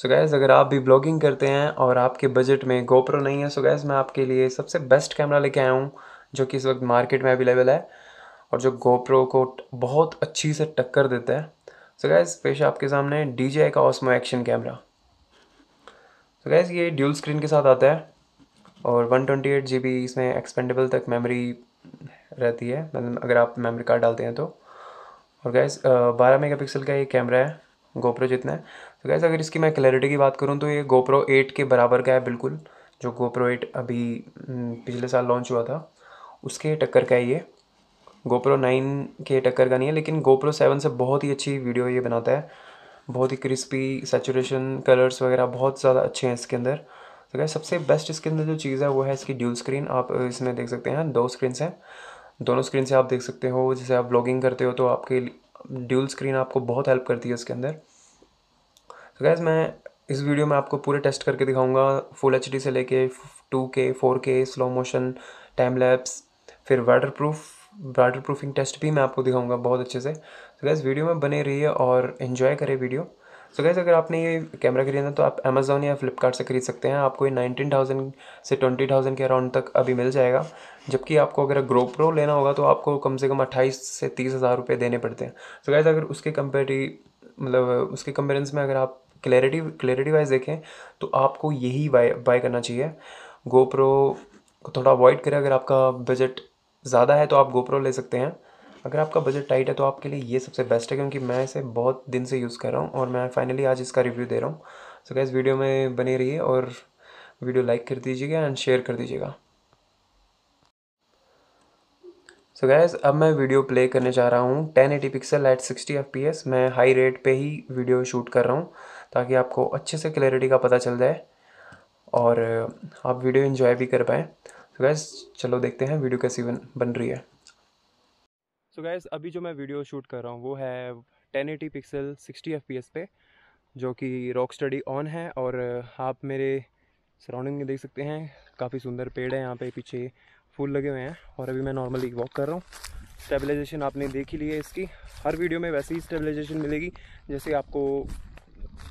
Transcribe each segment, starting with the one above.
सो gas अगर आप भी ब्लॉगिंग करते हैं और आपके बजट में गोप्रो नहीं है सो गैस मैं आपके लिए सबसे बेस्ट कैमरा लेके आया हूँ, जो कि इस वक्त मार्केट में अवेलेबल है और जो गोप्रो को बहुत अच्छी से टक्कर देता है। सो गैस पेश आपके सामने डी का Osmo action camera so guys ये ड्यूल स्क्रीन के साथ आता है और one twenty eight G B इसमें एक्सपेंडेबल तक मेमोरी रहती है मतलब अगर आप मेमोरी कार्ड डालते हैं तो। और गैस बारह मेगा पिक्सल का ये कैमरा है गोप्रो जितना है। तो गैस अगर इसकी मैं क्लैरिटी की बात करूँ तो ये गोप्रो एट के बराबर का है बिल्कुल, जो गोप्रो एट अभी पिछले साल लॉन्च हुआ था। उसके टक्कर का है ये। गोप्रो नाइन के टक्कर का नहीं है, लेकिन गोप्रो सेवन से बहुत ही अच्छी वीडियो ये बनाता है। बहुत ही क्रिस्पी सेचुरेशन कलर्स वगैरह बहुत ज़्यादा अच्छे हैं इसके अंदर। तो क्या सबसे बेस्ट इसके अंदर जो चीज़ है, वो है इसकी ड्यूल स्क्रीन आप इसमें देख सकते हैं, दो स्क्रीन हैं। दोनों स्क्रीन से आप देख सकते हो, जैसे आप ब्लॉगिंग करते हो तो आपके ड्यूल स्क्रीन आपको बहुत हेल्प करती है उसके अंदर। तो गैस मैं इस वीडियो में आपको पूरे टेस्ट करके दिखाऊँगा फुल एचडी से लेके two K four K slow motion time lapse फिर water proof water proofing test भी मैं आपको दिखाऊँगा बहुत अच्छे से। तो गैस वीडियो में बने रहिए और इन्जॉय करें वीडियो सो गैस अगर आपने ये कैमरा खरीदना तो आप अमेज़ोन या फ्लिपकार्ट से खरीद सकते हैं। आपको ये नाइनटीन थाउज़ेंड से ट्वेंटी थाउज़ेंड के अराउंड तक अभी मिल जाएगा। जबकि आपको अगर ग्रो प्रो लेना होगा तो आपको कम से कम अट्ठाईस से तीस हज़ार रुपये देने पड़ते हैं। सो गैस अगर उसके कंपेरी मतलब उसके कंपेरेंस में अगर आप क्लैरिटी क्लैरिटी वाइज देखें तो आपको यही बाय बाय करना चाहिए। गोप्रो को थोड़ा अवॉइड करें, अगर आपका बजट ज़्यादा है तो आप गोप्रो ले सकते हैं। अगर आपका बजट टाइट है तो आपके लिए ये सबसे बेस्ट है, क्योंकि मैं इसे बहुत दिन से यूज़ कर रहा हूँ और मैं फाइनली आज इसका रिव्यू दे रहा हूँ। सो गैस वीडियो में बने रहिए और वीडियो लाइक कर दीजिएगा एंड शेयर कर दीजिएगा। सो so गैस अब मैं वीडियो प्ले करने जा रहा हूँ। 1080 पिक्सल एट 60 एफ़ मैं हाई रेट पे ही वीडियो शूट कर रहा हूँ। ताकि आपको अच्छे से क्लैरिटी का पता चल जाए और आप वीडियो इन्जॉय भी कर पाएँ। तो गैस चलो देखते हैं वीडियो कैसी बन बन रही है। सो so गैस अभी जो मैं वीडियो शूट कर रहा हूँ, वो है 1080 पिक्सल 60 एफपीएस पे, जो कि रॉक स्टडी ऑन है और आप मेरे सराउंडिंग में देख सकते हैं, काफ़ी सुंदर पेड़ है यहाँ पे, पीछे फूल लगे हुए हैं और अभी मैं नॉर्मली वॉक कर रहा हूँ। स्टेबलाइजेशन आपने देख ही ली है इसकी। हर वीडियो में वैसे ही स्टेबलाइजेशन मिलेगी, जैसे आपको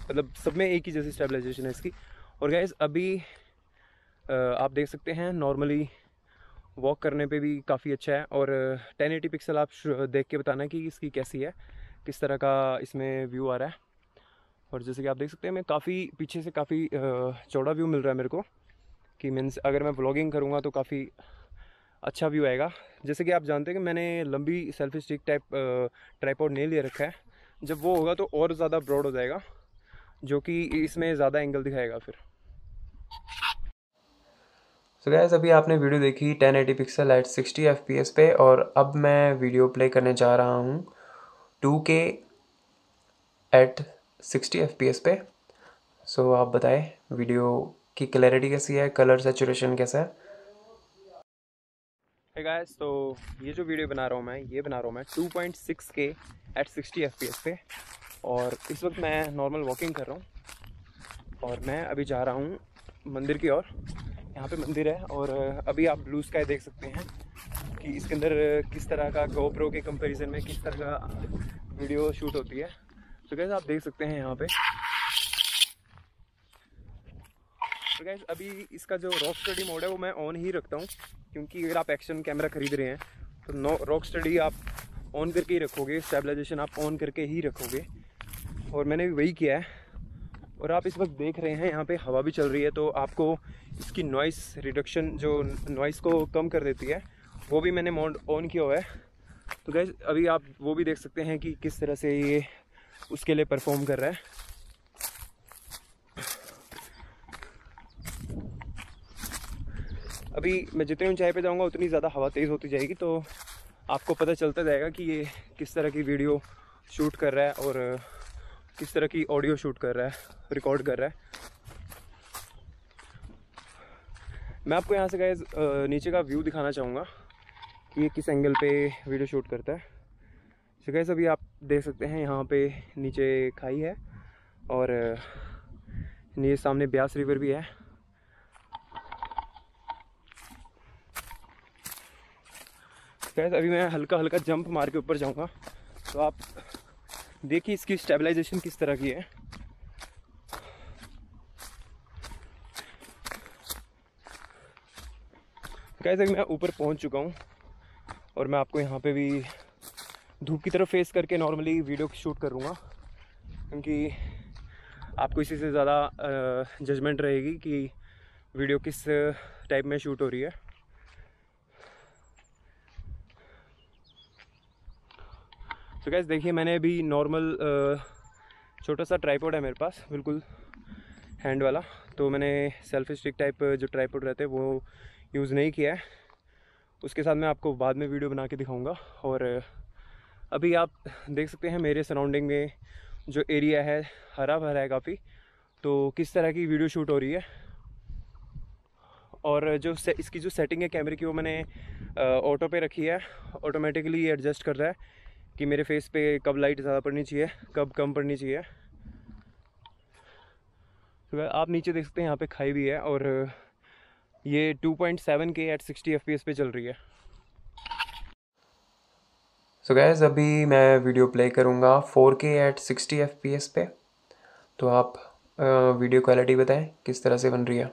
मतलब सब में एक ही जैसी स्टेबलाइजेशन है इसकी। और गैस अभी आप देख सकते हैं नॉर्मली वॉक करने पे भी काफ़ी अच्छा है। और 1080 पिक्सल आप देख के बताना कि इसकी कैसी है, किस तरह का इसमें व्यू आ रहा है। और जैसे कि आप देख सकते हैं, मैं काफ़ी पीछे से काफ़ी चौड़ा व्यू मिल रहा है मेरे को, कि मीन्स अगर मैं ब्लॉगिंग करूँगा तो काफ़ी अच्छा व्यू आएगा। जैसे कि आप जानते हैं कि मैंने लंबी सेल्फी स्टिक टाइप ट्राईपोर्ड नहीं ले रखा है। जब वो होगा तो और ज़्यादा ब्रॉड हो जाएगा। जो कि इसमें ज़्यादा एंगल दिखाएगा फिर। सो गैस अभी आपने वीडियो देखी 1080 पिक्सल एट 60 एफपीएस पे और अब मैं वीडियो प्ले करने जा रहा हूँ 2K एट 60 एफपीएस पे। सो so, आप बताएँ वीडियो की क्लैरिटी कैसी है कलर सेचुरेशन कैसा है? Hey guys, तो ये जो वीडियो बना रहा हूँ मैं ये बना रहा हूँ मैं 2.6K एट 60 एफ़ पे। और इस वक्त मैं नॉर्मल वॉकिंग कर रहा हूँ। और मैं अभी जा रहा हूँ मंदिर की ओर। यहाँ पे मंदिर है और अभी आप ब्लू स्काई देख सकते हैं कि इसके अंदर किस तरह का गोप्रो के कंपैरिजन में किस तरह का वीडियो शूट होती है। तो कैसे आप देख सकते हैं यहाँ पे। तो गैस अभी इसका जो रॉक स्टडी मोड है वो मैं ऑन ही रखता हूँ, क्योंकि अगर आप एक्शन कैमरा खरीद रहे हैं तो रॉक स्टडी आप ऑन करके ही रखोगे स्टेबलाइजेशन आप ऑन करके ही रखोगे। और मैंने भी वही किया है। और आप इस वक्त देख रहे हैं, यहाँ पे हवा भी चल रही है तो आपको इसकी नॉइस रिडक्शन जो नॉइस को कम कर देती है, वो भी मैंने मोड ऑन किया हुआ है। तो गैस अभी आप वो भी देख सकते हैं कि किस तरह से ये उसके लिए परफॉर्म कर रहा है। अभी मैं जितनी ऊंचाई पे जाऊँगा, उतनी ज़्यादा हवा तेज़ होती जाएगी तो आपको पता चलता जाएगा कि ये किस तरह की वीडियो शूट कर रहा है, और किस तरह की ऑडियो शूट कर रहा है रिकॉर्ड कर रहा है। मैं आपको यहाँ से गए नीचे का व्यू दिखाना चाहूँगा कि ये किस एंगल पे वीडियो शूट करता है। तो गैस अभी आप देख सकते हैं यहाँ पे नीचे खाई है और ये सामने ब्यास रिवर भी है। गैस अभी मैं हल्का हल्का जंप मार के ऊपर जाऊँगा। तो आप देखिए इसकी स्टेबलाइजेशन किस तरह की है। कैसे मैं ऊपर पहुँच चुका हूँ और मैं आपको यहाँ पे भी धूप की तरफ़ फेस करके नॉर्मली वीडियो शूट करूँगा, क्योंकि आपको इसी से ज़्यादा जजमेंट रहेगी कि वीडियो किस टाइप में शूट हो रही है। तो गैस देखिए, मैंने अभी नॉर्मल छोटा सा ट्राईपोड है मेरे पास, बिल्कुल हैंड वाला। तो मैंने सेल्फी स्टिक टाइप जो ट्राईपोड रहते हैं, वो यूज़ नहीं किया है। उसके साथ मैं आपको बाद में वीडियो बना के दिखाऊँगा। और अभी आप देख सकते हैं, मेरे सराउंडिंग में जो एरिया है हरा भरा है काफ़ी। तो किस तरह की वीडियो शूट हो रही है? और जो इसकी जो सेटिंग है कैमरे की, वो मैंने ऑटो पे रखी है। ऑटोमेटिकली एडजस्ट कर रहा है। कि मेरे फेस पे कब लाइट ज़्यादा पड़नी चाहिए, कब कम पड़नी चाहिए। तो आप नीचे देख सकते हैं, यहाँ पे खाई भी है और ये 2.7 के एट 60 एफ़ पे चल रही है। सो so गैस अभी मैं वीडियो प्ले करूँगा 4K एट 60 एफ़ पे। तो आप वीडियो क्वालिटी बताएँ, किस तरह से बन रही है।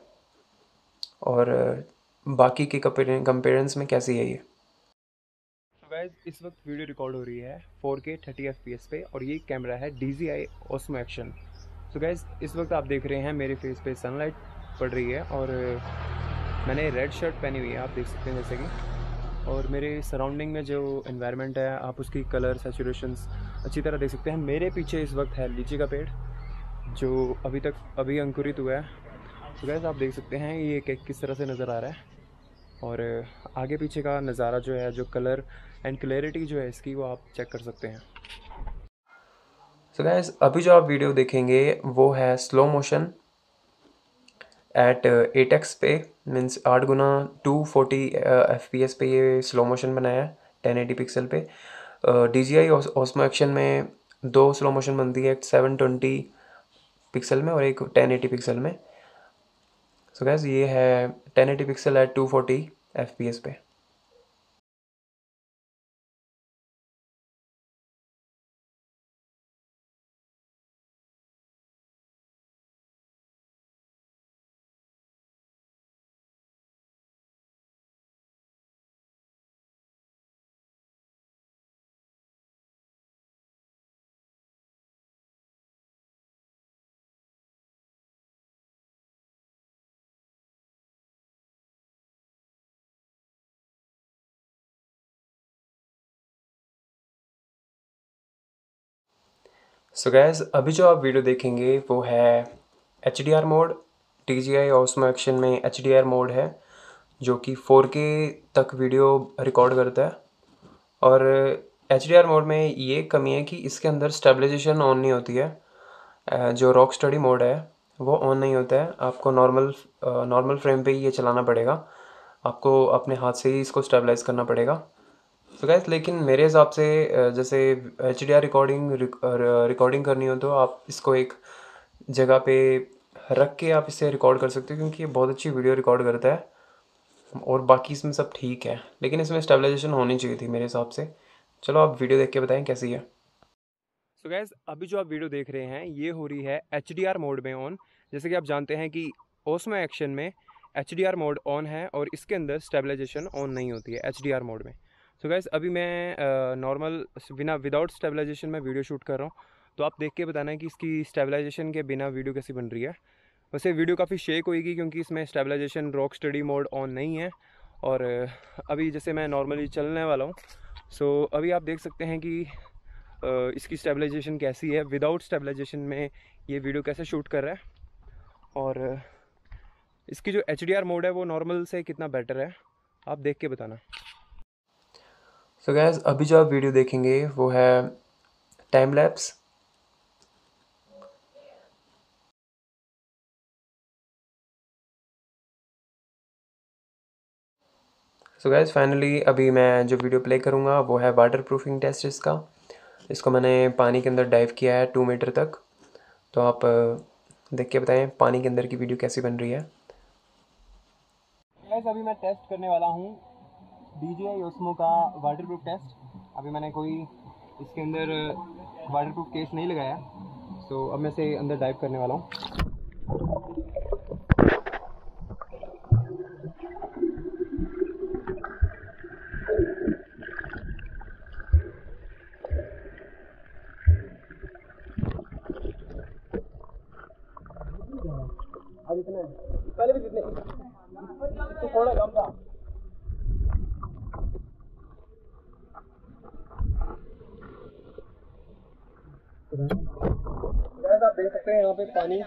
और बाकी के कंपेरेंस में कैसी है ये? गैस इस वक्त वीडियो रिकॉर्ड हो रही है 4K 30 एफ़ पे और ये कैमरा है आई ओसमो एक्शन सो गैस इस वक्त आप देख रहे हैं मेरे फेस पे सनलाइट पड़ रही है और मैंने रेड शर्ट पहनी हुई है, आप देख सकते हैं जैसे कि। और मेरे सराउंडिंग में जो इन्वायरमेंट है, आप उसकी कलर सेचुरेशंस अच्छी तरह देख सकते हैं। मेरे पीछे इस वक्त है लीची का पेड़, जो अभी तक, अभी अंकुरित हुआ है। सो तो गैस आप देख सकते हैं ये किस तरह से नज़र आ रहा है। और आगे पीछे का नज़ारा जो है, जो कलर एंड क्लैरिटी जो है इसकी वो आप चेक कर सकते हैं। सो so गैस अभी जो आप वीडियो देखेंगे, वो है slow motion at eight X पे मीन्स आठ गुना two forty F P S पे ये स्लो मोशन बनाया है टेन एटी पिक्सल पे। D J I Osmo action में दो स्लो मोशन बनती है एक सेवन ट्वेंटी पिक्सल में और एक टेन एटी पिक्सल में। सो so गैस ये है ten eighty pixel at two forty F P S पे। सो गैस अभी जो आप वीडियो देखेंगे, वो है H D R mode D J I Osmo action में एच डी आर मोड है, जो कि फोर के तक वीडियो रिकॉर्ड करता है। और एच डी आर मोड में ये कमी है कि इसके अंदर स्टेबलाइजेशन ऑन नहीं होती है। जो रॉक स्टडी मोड है, वो ऑन नहीं होता है। आपको नॉर्मल नॉर्मल फ्रेम पे ही ये चलाना पड़ेगा। आपको अपने हाथ से ही इसको स्टेबलाइज करना पड़ेगा। तो गैस लेकिन मेरे हिसाब से जैसे H D R recording recording करनी हो तो आप इसको एक जगह पे रख के आप इसे रिकॉर्ड कर सकते हो क्योंकि ये बहुत अच्छी वीडियो रिकॉर्ड करता है और बाकी इसमें सब ठीक है। लेकिन इसमें स्टेबलाइजेशन होनी चाहिए थी मेरे हिसाब से। चलो आप वीडियो देख के बताएँ कैसी है। सो so गैस अभी जो आप वीडियो देख रहे हैं, ये हो रही है एचडीआर मोड में ऑन जैसे कि आप जानते हैं कि ओसमो एक्शन में एचडीआर मोड ऑन है और इसके अंदर स्टेबलाइजेशन ऑन नहीं होती है एचडीआर मोड में। सो गैस अभी मैं नॉर्मल बिना विदाउट स्टेबलाइजेशन में वीडियो शूट कर रहा हूँ। तो आप देख के बताना है कि इसकी स्टेबलाइजेशन के बिना वीडियो कैसी बन रही है। वैसे वीडियो काफ़ी शेक होएगी क्योंकि इसमें stabilisation rock steady mode on नहीं है। और अभी जैसे मैं नॉर्मली चलने वाला हूँ सो अभी आप देख सकते हैं कि इसकी स्टेबलाइजेशन कैसी है। विदाउट स्टेबलाइजेशन में ये वीडियो कैसे शूट कर रहा है। और, इसकी जो एचडीआर मोड है वो नॉर्मल से कितना बेटर है, आप देख के बताना। सो गैस अभी जो आप वीडियो देखेंगे, वो है time lapse so guys finally अभी मैं जो वीडियो प्ले करूँगा, वो है वाटर प्रूफिंग टेस्ट इसका। इसको मैंने पानी के अंदर डाइव किया है टू मीटर तक। तो आप देख के बताएँ पानी के अंदर की वीडियो कैसी बन रही है। गैस अभी मैं टेस्ट करने वाला हूँ। डी जी आई ओसमो का वाटर प्रूफ टेस्ट अभी मैंने कोई इसके अंदर वाटर प्रूफ केस नहीं लगाया। सो अब मैं इसे अंदर डाइव करने वाला हूँ। अब इतने, पहले भी जितने तो थोड़ा कम था। आप देख सकते हैं यहाँ पे पानी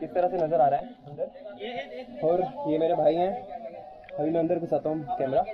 किस तरह से नज़र आ रहा है अंदर। और ये मेरे भाई हैं। अभी मैं अंदर घुसाता हूँ कैमरा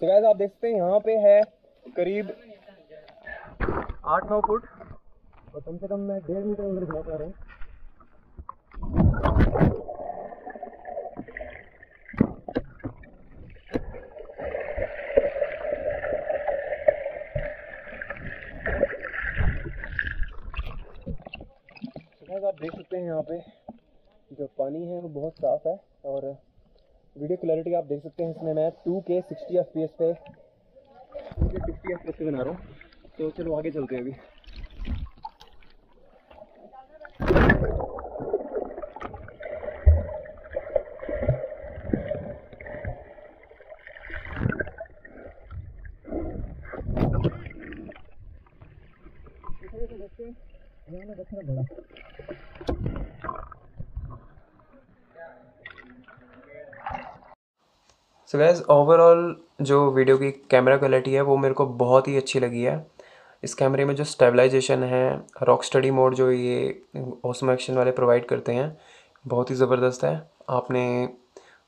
तो गैस आप देख सकते हैं, यहाँ पे है करीब आठ नौ फुट। और कम से कम मैं डेढ़ मीटर अंदर घुमा पा रहा हूँ। तो आप देख सकते हैं यहाँ पे जो पानी है, वो बहुत साफ़ है और वीडियो क्लैरिटी आप देख सकते हैं इसमें मैं two K sixty F P S पे। Two K sixty F P S पे बना रहा हूँ। तो चलो आगे चलते हैं अभी। सो गैस ओवरऑल जो वीडियो की कैमरा क्वालिटी है वो मेरे को बहुत ही अच्छी लगी है। इस कैमरे में जो स्टेबलाइजेशन है रॉक स्टडी मोड जो ये ओसमो एक्शन वाले प्रोवाइड करते हैं बहुत ही ज़बरदस्त है। आपने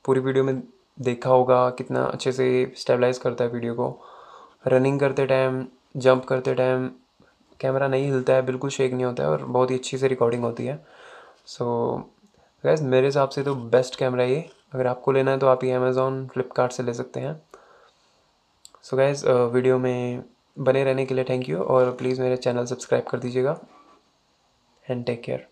पूरी वीडियो में देखा होगा कितना अच्छे से स्टेबलाइज करता है वीडियो को। रनिंग करते टाइम जंप करते टाइम कैमरा नहीं हिलता है बिल्कुल शेक नहीं होता है और बहुत ही अच्छी से रिकॉर्डिंग होती है। सो so, गैस मेरे हिसाब से तो बेस्ट कैमरा ये। अगर आपको लेना है तो आप ये अमेज़ोन फ्लिपकार्ट से ले सकते हैं। सो गैस वीडियो में बने रहने के लिए थैंक यू और प्लीज़ मेरे चैनल सब्सक्राइब कर दीजिएगा। And take care